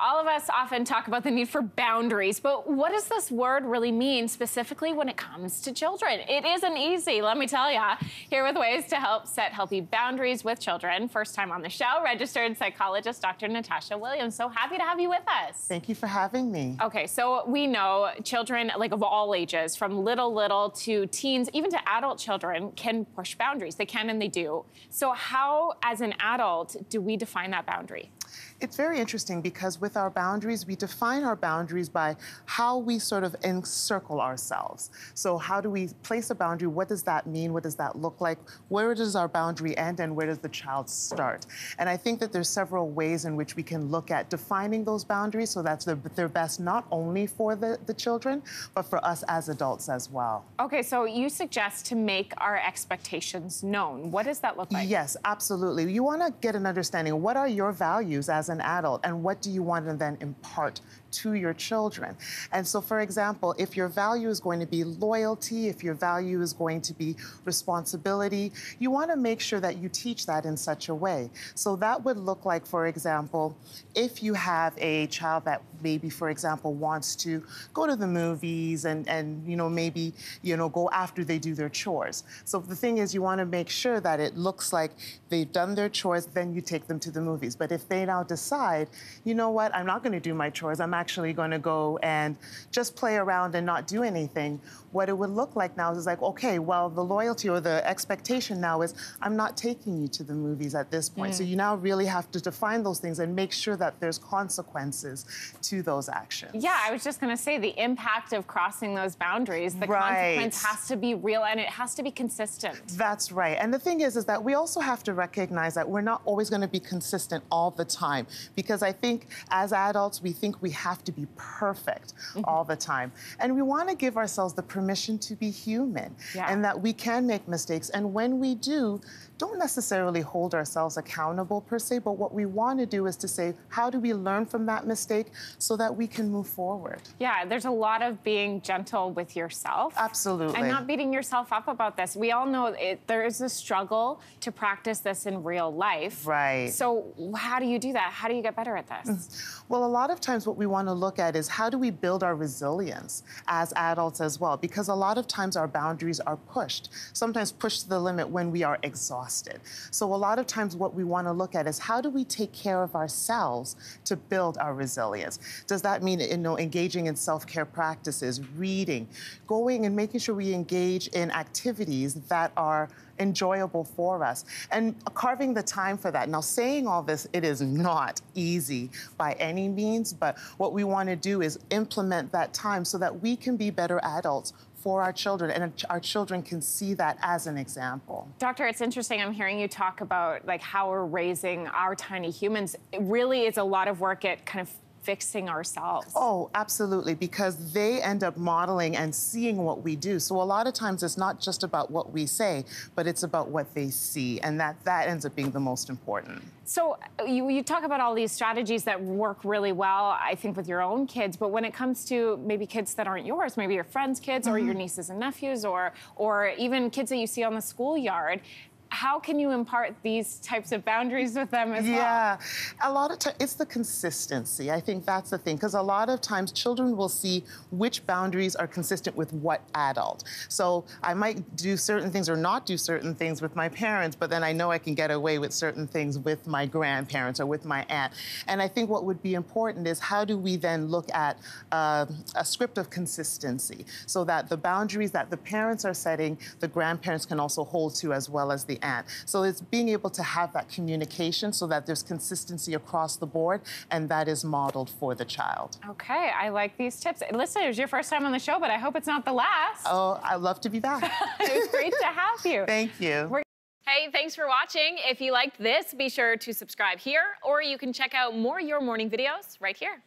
all of us often talk about the need for boundaries, but what does this word really mean specifically when it comes to children? It isn't easy, let me tell you. Here with ways to help set healthy boundaries with children, first time on the show, registered psychologist Dr. Natasha Williams. So happy to have you with us. Thank you for having me. Okay, so we know children, like of all ages, from little, little to teens, even to adult children, can push boundaries. They can and they do. So, how, as an adult, do we define that boundary? It's very interesting because with our boundaries, we define our boundaries by how we sort of encircle ourselves. So, how do we place a boundary? What does that mean? What does that look like? Where does our boundary end and where does the child start? And I think that there's several ways in which we can look at defining those boundaries so that they're best not only for the, the children, but for us as adults as well. Okay, so you suggest to make our expectations known. What does that look like? Yes, absolutely. You want to get an understanding. What are your values as an adult and what do you want to then impart to your children. And so, for example, if your value is going to be loyalty, if your value is going to be responsibility, you want to make sure that you teach that in such a way. So that would look like, for example, if you have a child that maybe, for example, wants to go to the movies and, and you know, maybe, you know, go after they do their chores. So the thing is, you want to make sure that it looks like they've done their chores, then you take them to the movies. But if they now decide, you know what, I'm not going to do my chores, I'm actually going to go and just play around and not do anything, what it would look like now is like, okay, well, the loyalty or the expectation now is I'm not taking you to the movies at this point. Mm. So you now really have to define those things and make sure that there's consequences to those actions. Yeah, I was just going to say the impact of crossing those boundaries, the right. consequence has to be real and it has to be consistent. That's right. And the thing is, is that we also have to recognize that we're not always going to be consistent all the time because I think as adults, we think we have to be perfect mm -hmm. all the time. And we want to give ourselves the permission to be human yeah. and that we can make mistakes. And when we do, don't necessarily hold ourselves accountable per se, but what we want to do is to say, how do we learn from that mistake so that we can move forward? Yeah, there's a lot of being gentle with yourself. Absolutely. And not beating yourself up about this. We all know it, there is a struggle to practice this in real life. Right. So how do you do that? How do you get better at this? Mm-hmm. Well, a lot of times what we want to look at is how do we build our resilience as adults as well? Because a lot of times our boundaries are pushed, sometimes pushed to the limit when we are exhausted. So a lot of times what we want to look at is how do we take care of ourselves to build our resilience? Does that mean you know, engaging in self-care practices, reading, going and making sure we engage in activities that are enjoyable for us and carving the time for that. Now, saying all this, it is not easy by any means, but what we want to do is implement that time so that we can be better adults for our children and our children can see that as an example. Doctor, it's interesting. I'm hearing you talk about like how we're raising our tiny humans. It really is a lot of work at kind of fixing ourselves. Oh, absolutely, because they end up modeling and seeing what we do. So a lot of times it's not just about what we say, but it's about what they see, and that, that ends up being the most important. So you, you talk about all these strategies that work really well, I think, with your own kids, but when it comes to maybe kids that aren't yours, maybe your friends' kids mm -hmm. or your mm-hmm. nieces and nephews or, or even kids that you see on the schoolyard, how can you impart these types of boundaries with them as yeah. well? Yeah, a lot of times it's the consistency. I think that's the thing because a lot of times children will see which boundaries are consistent with what adult. So I might do certain things or not do certain things with my parents, but then I know I can get away with certain things with my grandparents or with my aunt. And I think what would be important is how do we then look at uh, a script of consistency so that the boundaries that the parents are setting, the grandparents can also hold to as well as the at. So it's being able to have that communication so that there's consistency across the board and that is modeled for the child. Okay, I like these tips. Listen, it was your first time on the show, but I hope it's not the last. Oh, I'd love to be back. it was great to have you. Thank you. We're Hey, thanks for watching. If you liked this, be sure to subscribe here, or you can check out more Your Morning videos right here.